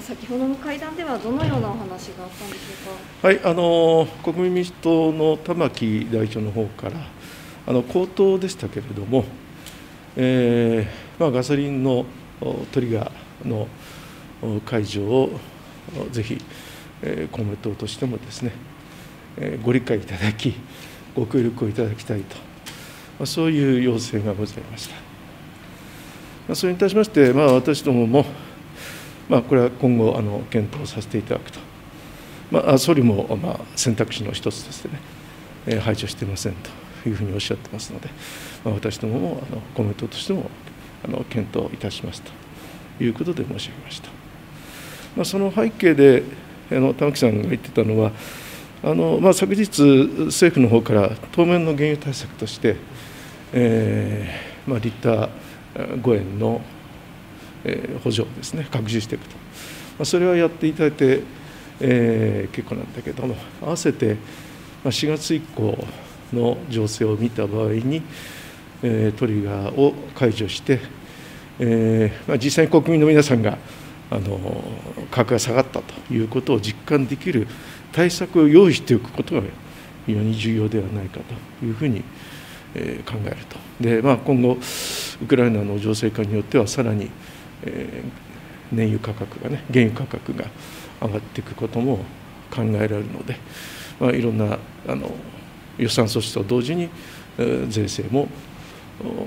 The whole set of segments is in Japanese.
先ほどの会談ではどのようなお話があったんでしょうか？はい、あの国民民主党の玉木代表の方からあの口頭でしたけれども、えーまあ、ガソリンのトリガーの解除をぜひ、えー、公明党としてもですね、えー、ご理解いただき、ご協力をいただきたいと、まあ、そういう要請がございました。まあ、それに対しまして、まあ、私どもも、まあ、これは今後あの検討させていただくと、まあ、総理も、まあ、選択肢の一つとしてね、えー、排除していませんというふうにおっしゃってますので、まあ、私どももあの公明党としてもあの検討いたしますということで申し上げました。まあ、その背景であの玉木さんが言ってたのはあの、まあ、昨日政府の方から当面の原油対策として、えーまあ、リッター5円の、補助をですね拡充していくと、ま、それはやっていただいて、え、結構なんだけども合わせて4月以降の情勢を見た場合に、え、トリガーを解除して、えま、実際に国民の皆さんがあの価格が下がったということを実感できる対策を用意しておくことが非常に重要ではないかというふうに考えると。でまあ、今後、ウクライナの情勢化によっては、さらに、えー、燃油価格がね、原油価格が上がっていくことも考えられるので、まあ、いろんなあの予算措置と同時に、税制も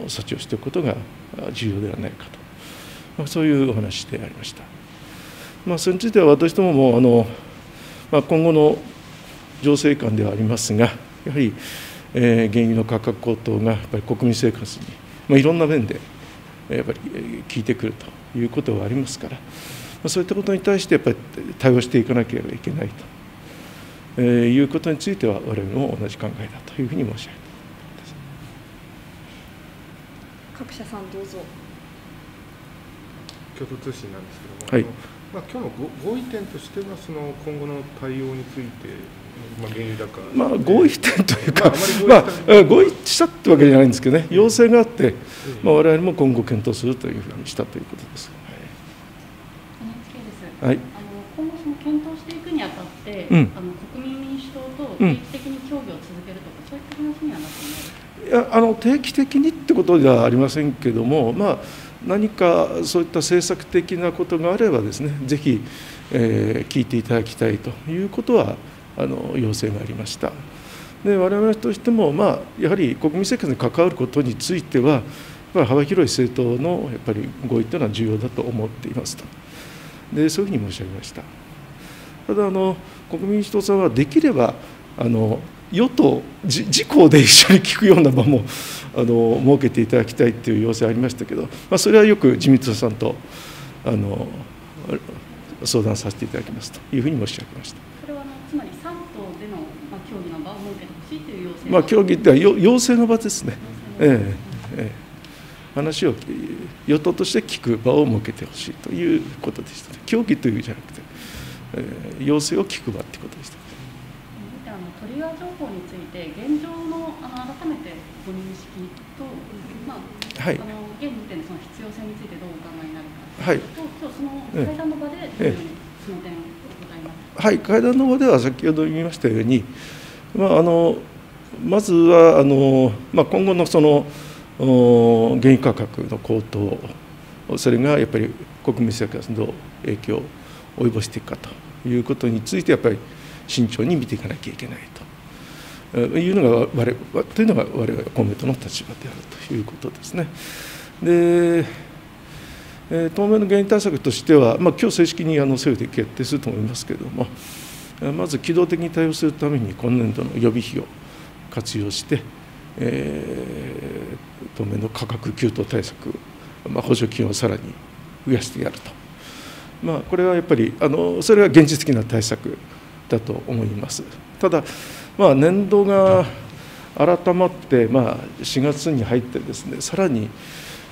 措置をしておくことが重要ではないかと、まあ、そういうお話でありました。まあ、それについては私どももあの、まあ、今後の情勢感ではありますが、やはり、えー、原油の価格高騰がやっぱり国民生活に、まあ、いろんな面でやっぱり効いてくるということがありますから、そういったことに対してやっぱり対応していかなければいけないと、えー、いうことについては、我々も同じ考えだというふうに申し上げます。各社さんどうぞ。共同通信なんですけども、はい、まあ今日の合意点としてはその今後の対応について。まあ、原油高、まあ、合意点というか、まあ、合意したってわけじゃないんですけどね、要請があって、まあ、我々も今後検討するというふうにしたということです。はい、あの今後その検討していくにあたって、うん、あの国民民主党と定期的に協議を続けるとか、うん、そういった話にはなっていないいやあの定期的にってことではありませんけれども、まあ、何かそういった政策的なことがあればですね、ぜひ、えー、聞いていただきたいということは、あの要請がありました。で我々としても、まあ、やはり国民生活に関わることについては、幅広い政党のやっぱり合意というのは重要だと思っていますと。でそういうふうに申し上げました。ただあの、国民民主党さんはできればあの与党自公で一緒に聞くような場もあの設けていただきたいという要請ありましたけど、まあ、それはよく自民党さんとあの相談させていただきますというふうに申し上げました。まあ、協議っては要請の場ですね、ええええ、話を与党として聞く場を設けてほしいということでした、ね、協議というじゃなくて、えー、要請を聞く場ということでした。あのトリガー情報について、現状のあの改めてご認識と、まあはい、あの現時点でその必要性についてどうお考えになるか、はい、と今日その会談の場でどのようにその点はい、会談の場では先ほど言いましたように、まあ、あのまずはあの、まあ、今後のその原油価格の高騰、それがやっぱり国民生活にどう影響を及ぼしていくかということについて、やっぱり慎重に見ていかなきゃいけないというのが我々というのが我々公明党の立場であるということですね。でえ当面の原因対策としては、まあ今日正式にあの政府で決定すると思いますけれども、まず機動的に対応するために今年度の予備費を活用して、え、当面の価格急騰対策、まあ、補助金をさらに増やしてやると、まあ、これはやっぱりあのそれは現実的な対策だと思います。ただ、まあ、年度が改まって、まあ、4月に入ってですねさらに、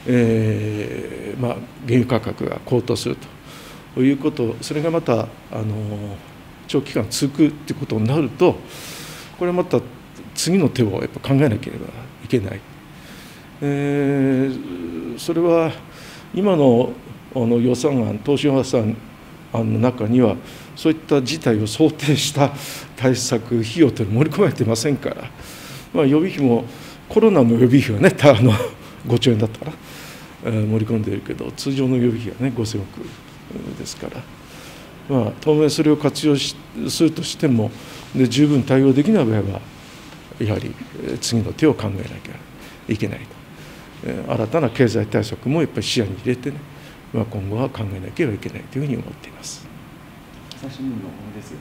えーまあ、原油価格が高騰するということそれがまたあの長期間続くということになるとこれはまた次の手をやっぱ考えなければいけない、えー、それは今のあの予算案、当初予算案の中にはそういった事態を想定した対策費用というのは盛り込まれていませんから、まあ、予備費もコロナの予備費はねあの5兆円だったら、えー、盛り込んでいるけど通常の予備費はね5000億ですから、まあ、当面それを活用しするとしてもで十分対応できない場合はやはり次の手を考えなきゃいけないと。新たな経済対策もやっぱり視野に入れてね、まあ、今後は考えなければいけないというふうに思っています。朝日新聞のです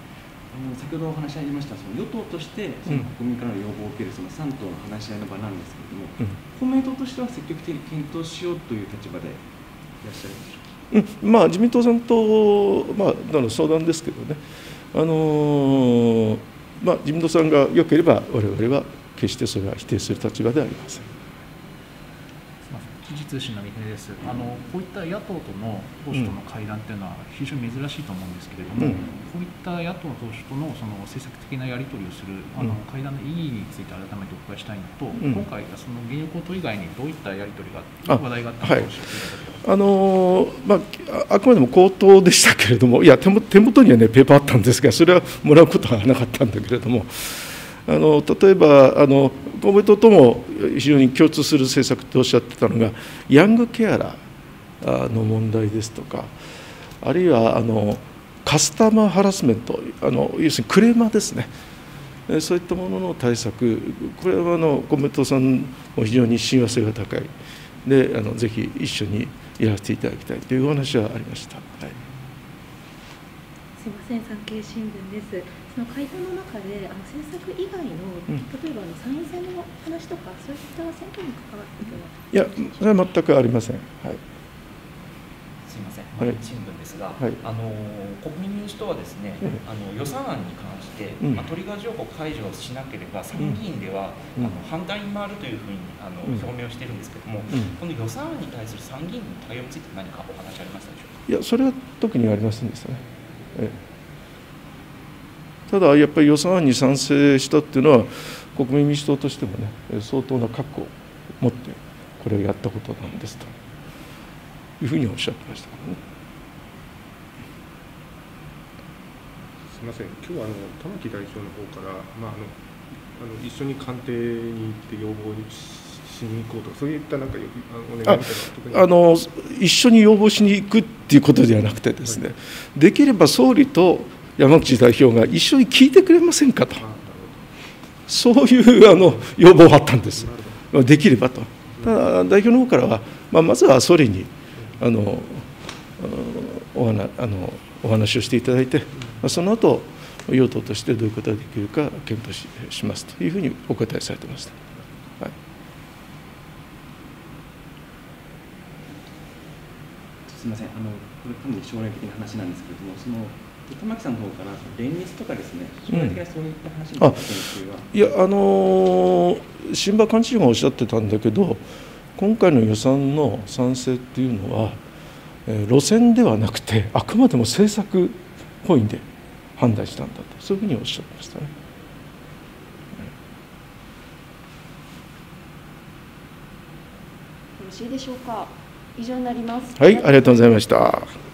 あの先ほどお話ありましたその与党としてその国民からの要望を受けるその3党の話し合いの場なんですけれども、うん、公明党としては積極的に検討しようという立場でいらっしゃるんでしょうか？うんまあ、自民党さんと、まあ、の相談ですけどね、あのー、まあ、自民党さんがよければ、我々は決してそれは否定する立場ではありません。通信の三船です。あのこういった野党との党首との会談というのは非常に珍しいと思うんですけれども、うん、こういった野党党首とのその政策的なやり取りをするあの会談の意義について改めてお伺いしたいのと、うん、今回その原油高騰以外にどういったやり取りが話題があったのか教えていただけあのまあ、あくまでも口頭でしたけれども、いや手元には、ね、ペーパーあったんですが、それはもらうことはなかったんだけれども、あの例えばあの、公明党とも非常に共通する政策とおっしゃってたのが、ヤングケアラーの問題ですとか、あるいはあのカスタマーハラスメント、あの要するにクレーマーですね。そういったものの対策、これはあの公明党さんも非常に親和性が高い、であのぜひ一緒にやらせていただきたいというお話はありました。はい、すみません、産経新聞です。その会談の中で、あの政策以外の、うん、例えばあの参院選の話とか、そういった選挙に関わっていや、それは全くありません。はい。すみません、毎日新聞ですが、はい、あの国民民主党はですね、あの予算案に関して、うん、まあ、トリガー条項解除をしなければ参議院では、うん、あの反対に回るというふうにあの、表明をしているんですけれども、この予算案に対する参議院の対応について何かお話ありましたでしょうか？いや、それは特にありませんでしたね。え。ただ、やっぱり予算案に賛成したっていうのは、国民民主党としてもね、相当な覚悟を持って、これをやったことなんですと。いうふうにおっしゃってましたけどね。すみません、今日はあの玉木代表の方から、まあ、あのあの一緒に官邸に行って要望しに行こうと、そういったなんかお願いみたいなあの一緒に要望しに行くっていうことではなくてですね、はい、できれば総理と山口代表が一緒に聞いてくれませんかと、そういうあの要望があったんです、できればと。ただ代表の方からは、まあ、まずは総理にあのお話あのお話をしていただいて、その後用途としてどういうことができるか検討ししますというふうにお答えされてました。はい、すみません、あのこれ、かなり将来的な話なんですけれども、その玉木さんの方から連立とかですね、将来的なそういった話については、うん、いや、あの新馬幹事長がおっしゃってたんだけど、今回の予算の賛成っていうのは、え路線ではなくてあくまでも政策本位で判断したんだとそういうふうにおっしゃってましたね。よろしいでしょうか。以上になります。はい、ありがとうございました。